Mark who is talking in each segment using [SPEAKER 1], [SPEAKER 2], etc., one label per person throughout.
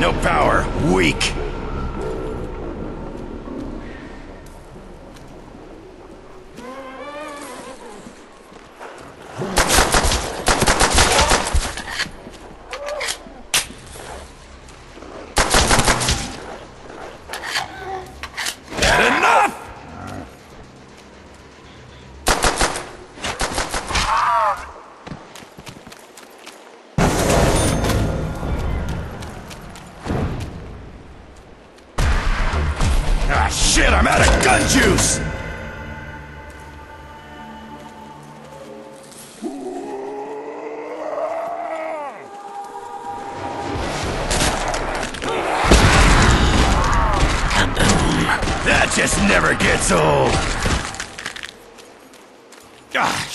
[SPEAKER 1] No power. Weak. Ah, shit, I'm out of gun juice! That just never gets old! Ah,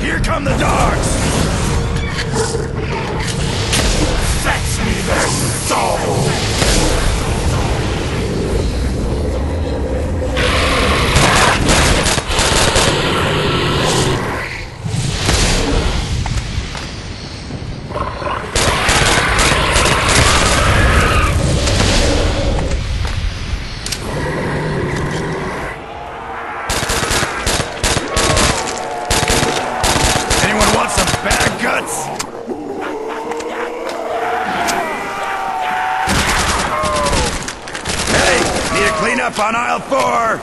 [SPEAKER 1] Here come the dogs! Fetch me their soul! Want some bad guts? Hey, need to clean up on aisle four.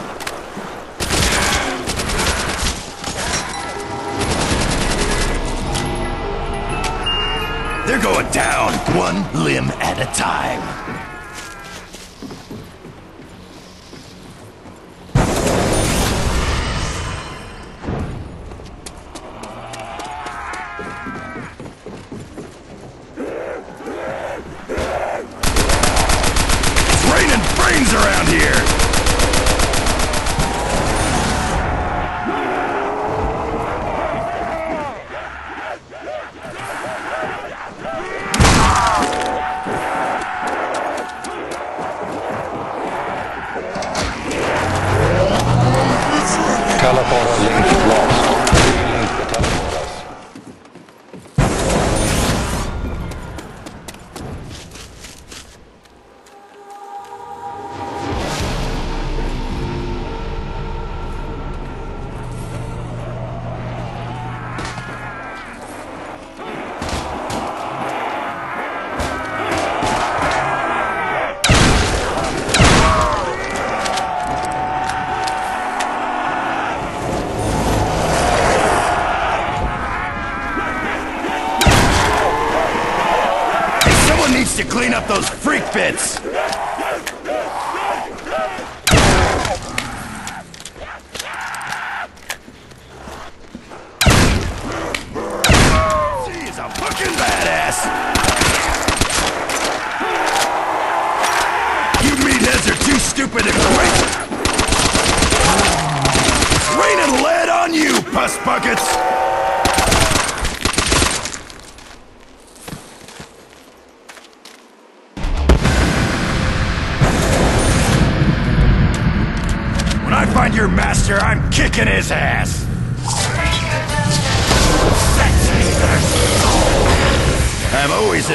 [SPEAKER 1] They're going down, one limb at a time. California. Clean up those freak bits. She's a fucking badass. You meatheads are too stupid to quit. It's raining lead on you, puss buckets. Your master, I'm kicking his ass. I'm always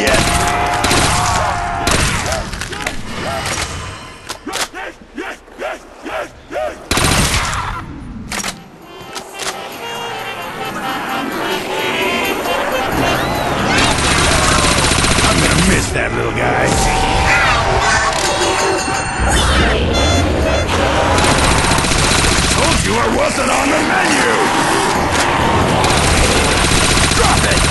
[SPEAKER 1] yet. I'm gonna miss that little guy. you it wasn't on the menu! Drop it!